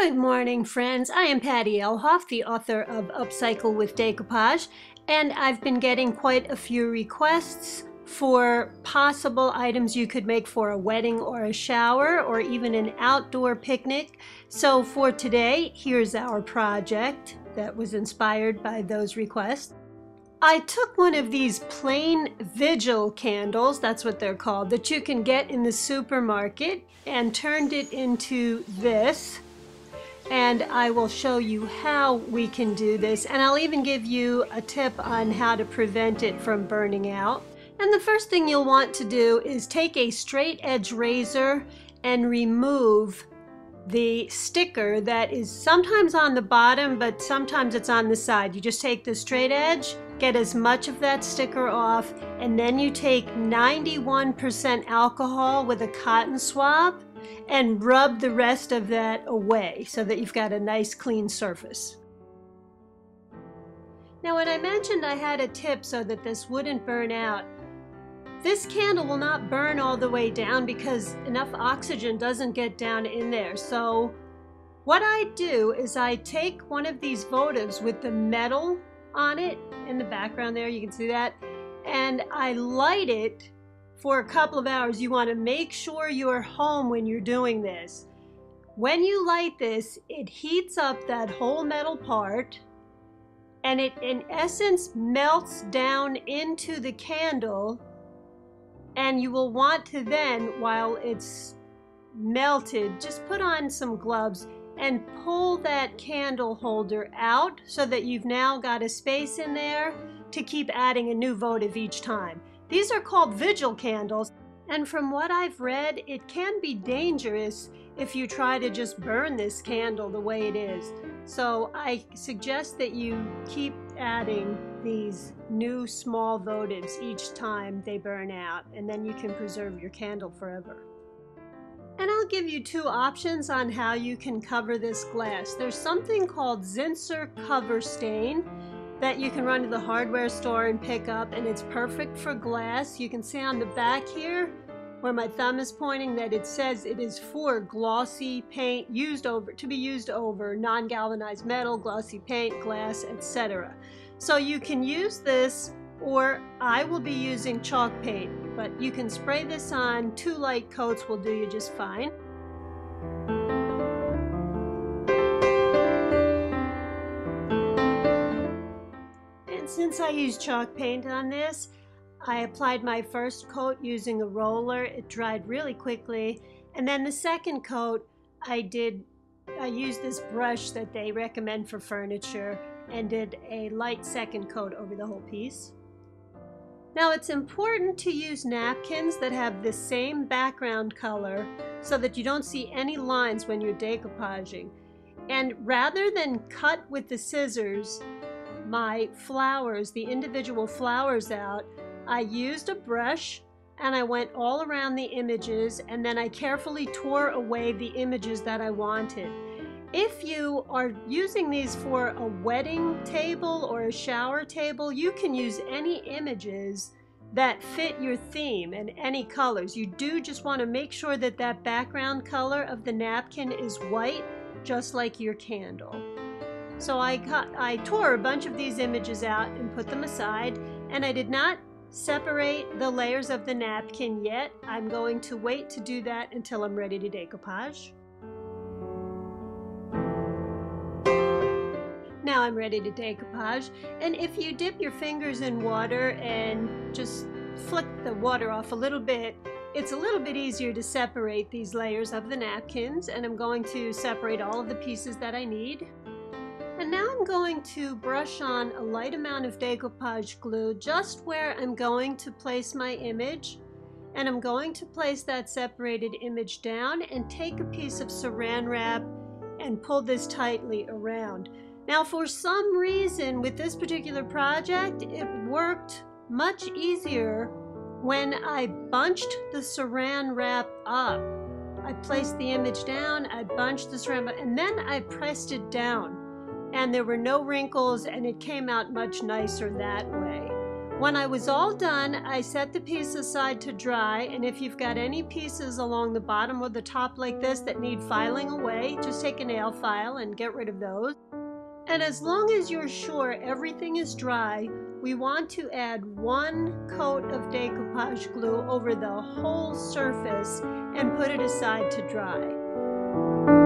Good morning, friends. I am Patty Elhoff, the author of Upcycle with Decoupage, and I've been getting quite a few requests for possible items you could make for a wedding or a shower or even an outdoor picnic. So for today, here's our project that was inspired by those requests. I took one of these plain vigil candles, that's what they're called, that you can get in the supermarket and turned it into this and I will show you how we can do this and I'll even give you a tip on how to prevent it from burning out. And the first thing you'll want to do is take a straight edge razor and remove the sticker that is sometimes on the bottom but sometimes it's on the side. You just take the straight edge, get as much of that sticker off and then you take 91% alcohol with a cotton swab and rub the rest of that away so that you've got a nice clean surface. Now when I mentioned I had a tip so that this wouldn't burn out, this candle will not burn all the way down because enough oxygen doesn't get down in there. So what I do is I take one of these votives with the metal on it in the background there, you can see that, and I light it for a couple of hours. You want to make sure you're home when you're doing this. When you light this, it heats up that whole metal part and it in essence melts down into the candle and you will want to then while it's melted just put on some gloves and pull that candle holder out so that you've now got a space in there to keep adding a new votive each time. These are called vigil candles, and from what I've read, it can be dangerous if you try to just burn this candle the way it is. So I suggest that you keep adding these new small votives each time they burn out, and then you can preserve your candle forever. And I'll give you two options on how you can cover this glass. There's something called Zinsser Cover Stain, that you can run to the hardware store and pick up and it's perfect for glass. You can see on the back here where my thumb is pointing that it says it is for glossy paint used over to be used over non-galvanized metal, glossy paint, glass, etc. So you can use this or I will be using chalk paint, but you can spray this on. Two light coats will do you just fine. Since I used chalk paint on this, I applied my first coat using a roller. It dried really quickly. And then the second coat, I did, I used this brush that they recommend for furniture and did a light second coat over the whole piece. Now it's important to use napkins that have the same background color so that you don't see any lines when you're decoupaging. And rather than cut with the scissors, my flowers, the individual flowers out, I used a brush and I went all around the images and then I carefully tore away the images that I wanted. If you are using these for a wedding table or a shower table, you can use any images that fit your theme and any colors. You do just want to make sure that that background color of the napkin is white, just like your candle. So I, cut, I tore a bunch of these images out and put them aside, and I did not separate the layers of the napkin yet. I'm going to wait to do that until I'm ready to decoupage. Now I'm ready to decoupage, and if you dip your fingers in water and just flick the water off a little bit, it's a little bit easier to separate these layers of the napkins, and I'm going to separate all of the pieces that I need. And now I'm going to brush on a light amount of decoupage glue just where I'm going to place my image. And I'm going to place that separated image down and take a piece of saran wrap and pull this tightly around. Now for some reason with this particular project, it worked much easier when I bunched the saran wrap up. I placed the image down, I bunched the saran wrap, and then I pressed it down and there were no wrinkles and it came out much nicer that way. When I was all done, I set the piece aside to dry, and if you've got any pieces along the bottom or the top like this that need filing away, just take a nail file and get rid of those. And as long as you're sure everything is dry, we want to add one coat of decoupage glue over the whole surface and put it aside to dry.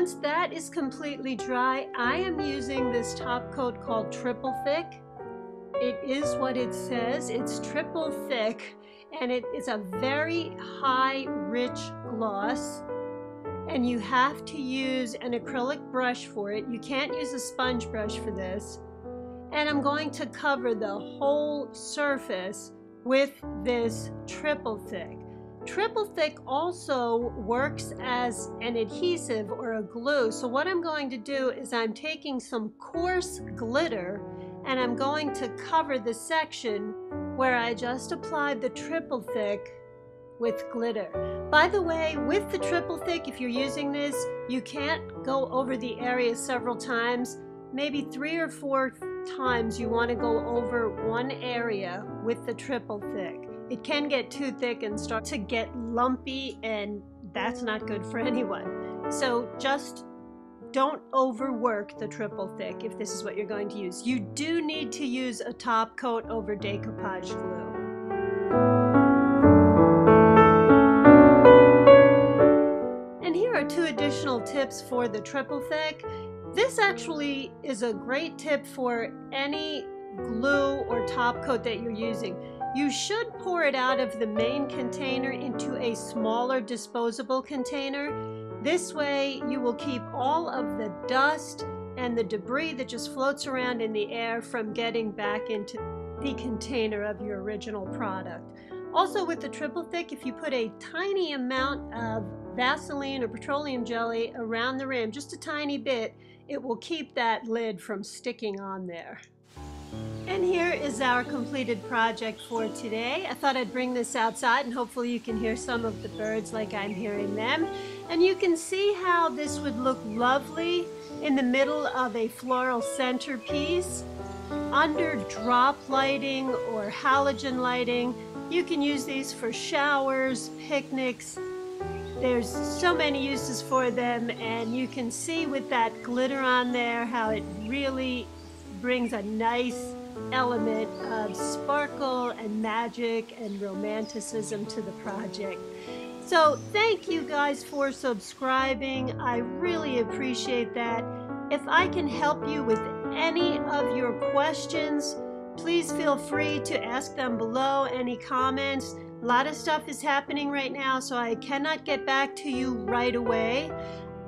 Once that is completely dry, I am using this top coat called Triple Thick. It is what it says, it's triple thick and it is a very high rich gloss and you have to use an acrylic brush for it. You can't use a sponge brush for this. And I'm going to cover the whole surface with this triple thick. Triple thick also works as an adhesive or a glue. So what I'm going to do is I'm taking some coarse glitter and I'm going to cover the section where I just applied the triple thick with glitter. By the way, with the triple thick, if you're using this, you can't go over the area several times. Maybe three or four times you want to go over one area with the triple thick. It can get too thick and start to get lumpy and that's not good for anyone. So just don't overwork the triple thick if this is what you're going to use. You do need to use a top coat over decoupage glue. And here are two additional tips for the triple thick. This actually is a great tip for any glue or top coat that you're using. You should pour it out of the main container into a smaller disposable container. This way you will keep all of the dust and the debris that just floats around in the air from getting back into the container of your original product. Also with the triple thick, if you put a tiny amount of Vaseline or petroleum jelly around the rim, just a tiny bit, it will keep that lid from sticking on there. And here is our completed project for today. I thought I'd bring this outside and hopefully you can hear some of the birds like I'm hearing them. And you can see how this would look lovely in the middle of a floral centerpiece. Under drop lighting or halogen lighting, you can use these for showers, picnics. There's so many uses for them and you can see with that glitter on there how it really brings a nice element of sparkle and magic and romanticism to the project. So thank you guys for subscribing. I really appreciate that. If I can help you with any of your questions, please feel free to ask them below. Any comments? A lot of stuff is happening right now, so I cannot get back to you right away.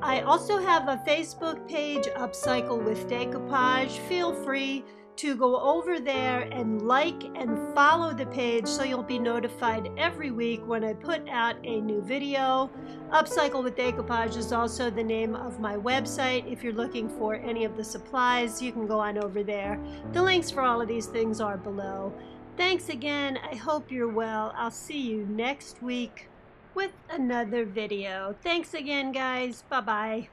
I also have a Facebook page, Upcycle with Decoupage. Feel free to go over there and like and follow the page so you'll be notified every week when I put out a new video. Upcycle with Decoupage is also the name of my website. If you're looking for any of the supplies, you can go on over there. The links for all of these things are below. Thanks again. I hope you're well. I'll see you next week with another video. Thanks again, guys. Bye-bye.